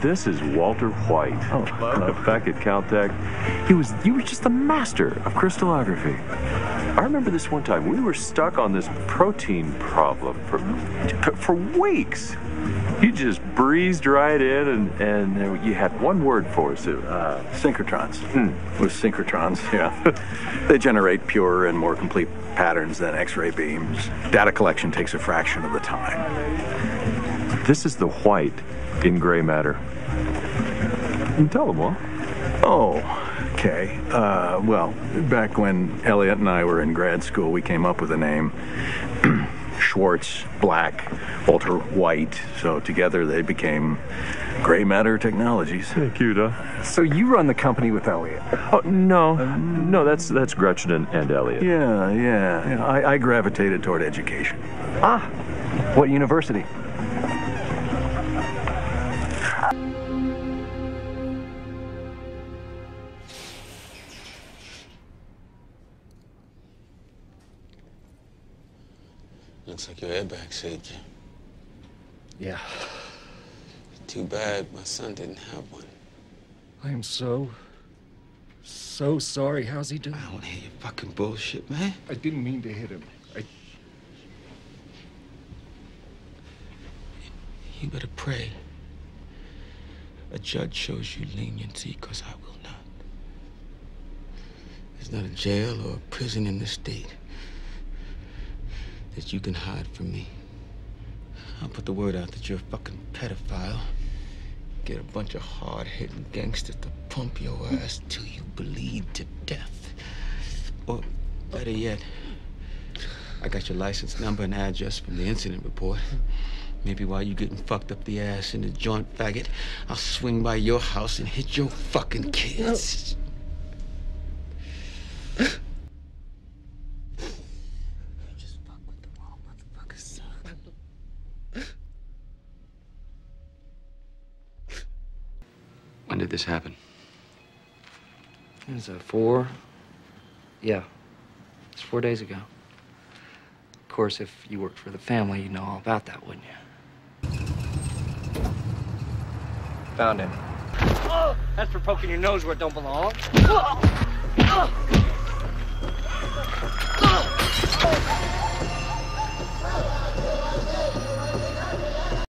this is Walter White. Oh, hello. back at Caltech, he was you were just the master of crystallography. I remember this one time we were stuck on this protein problem for for weeks. You just breezed right in, and and you had one word for us. Uh, synchrotrons. With synchrotrons, yeah. they generate purer and more complete patterns than X-ray beams. Data collection takes a fraction of the time. This is the white in gray matter. You tell them all. Oh, okay. Uh, well, back when Elliot and I were in grad school, we came up with a name. Schwartz, Black, Walter White. So together they became Gray Matter Technologies. Cute, huh? So you run the company with Elliot. Oh no, no, that's that's Gretchen and, and Elliot. Yeah, yeah. yeah. I, I gravitated toward education. Ah, what university? Looks like your airbag saved you. Yeah, Too bad my son didn't have one. I am so, so sorry. How's he doing? I don't hear your fucking bullshit, man. I didn't mean to hit him. I, You better pray. A judge shows you leniency, because I will not. There's not a jail or a prison in this state that you can hide from me. I'll put the word out that you're a fucking pedophile. Get a bunch of hard-hitting gangsters to pump your ass till you bleed to death. Or better yet, I got your license number and address from the incident report. Maybe while you getting fucked up the ass in the joint faggot, I'll swing by your house and hit your fucking kids. Just fuck with the wrong motherfuckers, son. When did this happen? Is that four? Yeah, it's four days ago. Of course, if you worked for the family, you'd know all about that, wouldn't you? Found him. That's for poking your nose where it don't belong.